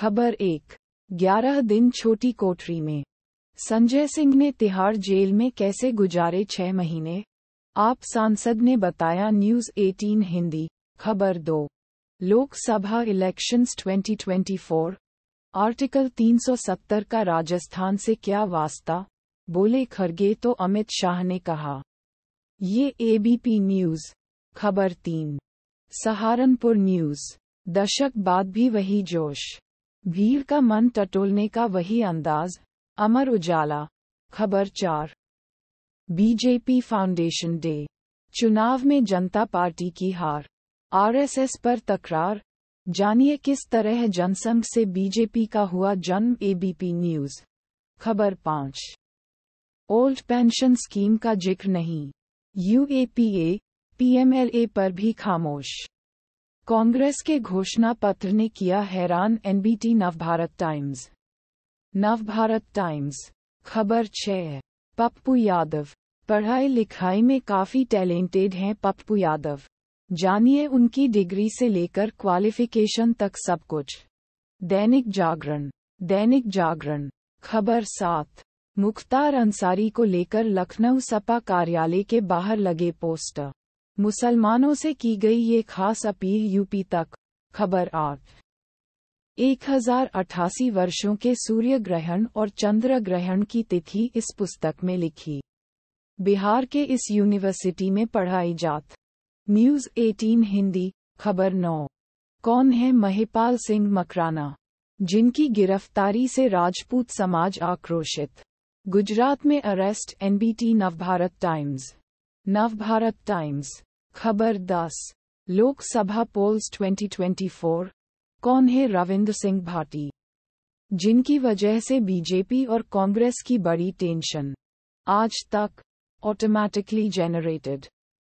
खबर एक, ग्यारह दिन छोटी कोठरी में। संजय सिंह ने तिहाड़ जेल में कैसे गुजारे छह महीने? आप सांसद ने बताया न्यूज़ 18 हिंदी, खबर दो। लोकसभा इलेक्शंस 2024 आर्टिकल 370 का राजस्थान से क्या वास्ता? बोले खरगे तो अमित शाह ने कहा। ये एबीपी न्यूज़, खबर तीन। सहारनपुर न्यूज़, दशक बाद भी वही जोश। भीड़ का मन टटोलने का वही अंदाज, अमर उजाला। खबर चार। BJP foundation day. चुनाव में जनता पार्टी की हार। आरएसएस पर तकरार। जानिए किस तरह जनसंघ से बीजेपी का हुआ जन्म। ABP News. खबर पाँच। ओल्ड पेंशन स्कीम का ज़िक्र नहीं। यूएपीए, पीएमएलए पर भी खामोश। कांग्रेस के घोषणा पत्र ने किया हैरान NBT Navbharat Times. Navbharat Times, खबर छह पप्पू यादव, पढ़ाई लिखाई में काफ़ी टैलेंटेड हैं पप्पू यादव। जानिए उनकी डिग्री से लेकर क्वालिफिकेशन तक सब कुछ। दैनिक जागरण दैनिक जागरण, खबर सात। मुख्तार अंसारी को लेकर लखनऊ सपा कार्यालय के बाहर लगे पोस्टर। मुसलमानों से की गई ये खास अपील यूपी तक, खबर आठ एक हज़ार अठासी वर्षों के सूर्य ग्रहण और चंद्र ग्रहण की तिथि इस पुस्तक में लिखी। बिहार के इस यूनिवर्सिटी में पढ़ाई जात। न्यूज़ 18 हिंदी, खबर नौ। कौन है महिपाल सिंह मकराना? जिनकी गिरफ्तारी से राजपूत समाज आक्रोशित। गुजरात में arrest, NBT, Navbharat Times. Navbharat Times. खबर 10 लोकसभा पोल्स 2024 कौन है रविंद्र सिंह भाटी? जिनकी वजह से बीजेपी और कांग्रेस की बड़ी टेंशन आज तक ऑटोमैटिकली जनरेटेड